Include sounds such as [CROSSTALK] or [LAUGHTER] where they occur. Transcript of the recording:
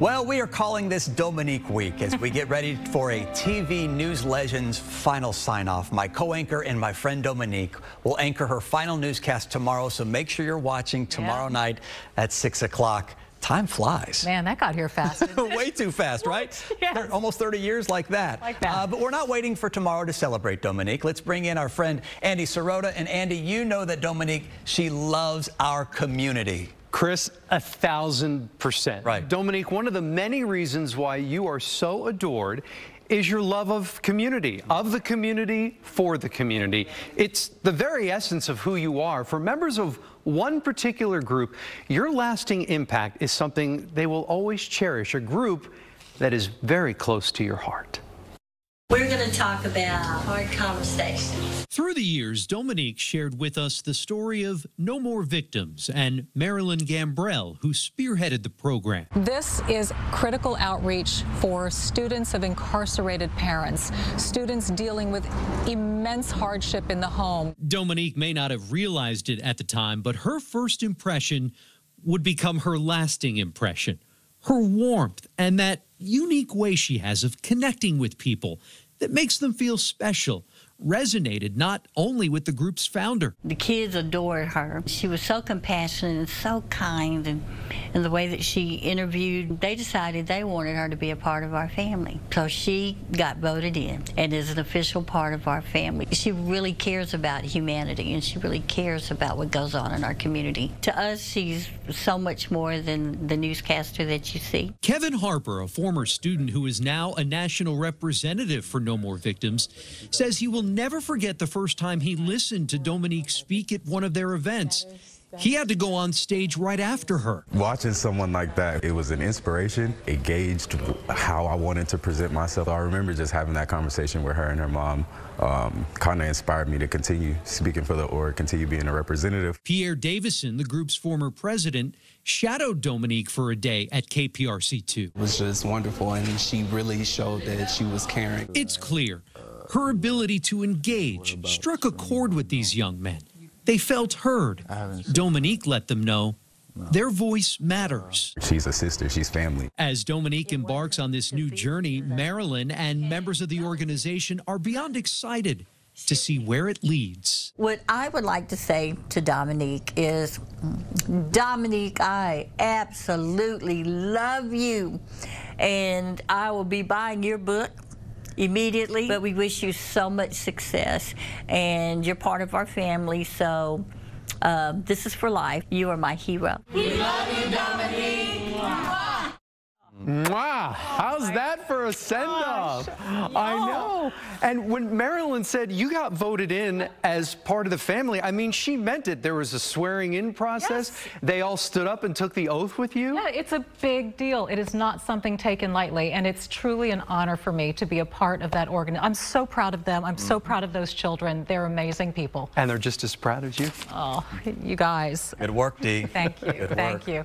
Well, we are calling this Dominique Week as we get ready for a TV news legend's final sign-off. My co-anchor and my friend Dominique will anchor her final newscast tomorrow, so make sure you're watching tomorrow yeah. night at 6 o'clock. Time flies. Man, that got here fast. [LAUGHS] Way too fast, right? [LAUGHS] Yes. Almost 30 years like that. Like that. Uh, but we're not waiting for tomorrow to celebrate Dominique. Let's bring in our friend Andy Sirota. And Andy, you know that Dominique, she loves our community. Chris, a thousand percent. Right. Dominique, one of the many reasons why you are so adored is your love of community, of the community, for the community. It's the very essence of who you are. For members of one particular group, your lasting impact is something they will always cherish, a group that is very close to your heart. We're going to talk about hard conversations. Through the years, Dominique shared with us the story of No More Victims and Marilyn Gambrell, who spearheaded the program. This is critical outreach for students of incarcerated parents, students dealing with immense hardship in the home. Dominique may not have realized it at the time, but her first impression would become her lasting impression her warmth, and that unique way she has of connecting with people that makes them feel special resonated not only with the group's founder. The kids adored her. She was so compassionate and so kind, and, and the way that she interviewed, they decided they wanted her to be a part of our family. So she got voted in and is an official part of our family. She really cares about humanity and she really cares about what goes on in our community. To us, she's so much more than the newscaster that you see. Kevin Harper, a former student who is now a national representative for No More Victims, says he will never forget the first time he listened to Dominique speak at one of their events. He had to go on stage right after her. Watching someone like that, it was an inspiration. It gauged how I wanted to present myself. I remember just having that conversation with her and her mom. Um, kind of inspired me to continue speaking for the org, continue being a representative. Pierre Davison, the group's former president, shadowed Dominique for a day at KPRC2. It was just wonderful, and she really showed that she was caring. It's clear her ability to engage struck a chord with these young men. They felt heard. Dominique let them know their voice matters. She's a sister, she's family. As Dominique embarks on this new journey, Marilyn and members of the organization are beyond excited to see where it leads. What I would like to say to Dominique is, Dominique, I absolutely love you, and I will be buying your book immediately. But we wish you so much success, and you're part of our family, so uh, this is for life. You are my hero. We love you, Dominique. Wow, how's that for a send-off? I know. And when Marilyn said you got voted in as part of the family, I mean, she meant it. There was a swearing-in process. Yes. They all stood up and took the oath with you? Yeah, it's a big deal. It is not something taken lightly, and it's truly an honor for me to be a part of that organ. I'm so proud of them. I'm so mm-hmm. proud of those children. They're amazing people. And they're just as proud as you. Oh, you guys. Good work, Dee. Thank you. Good Thank work. you.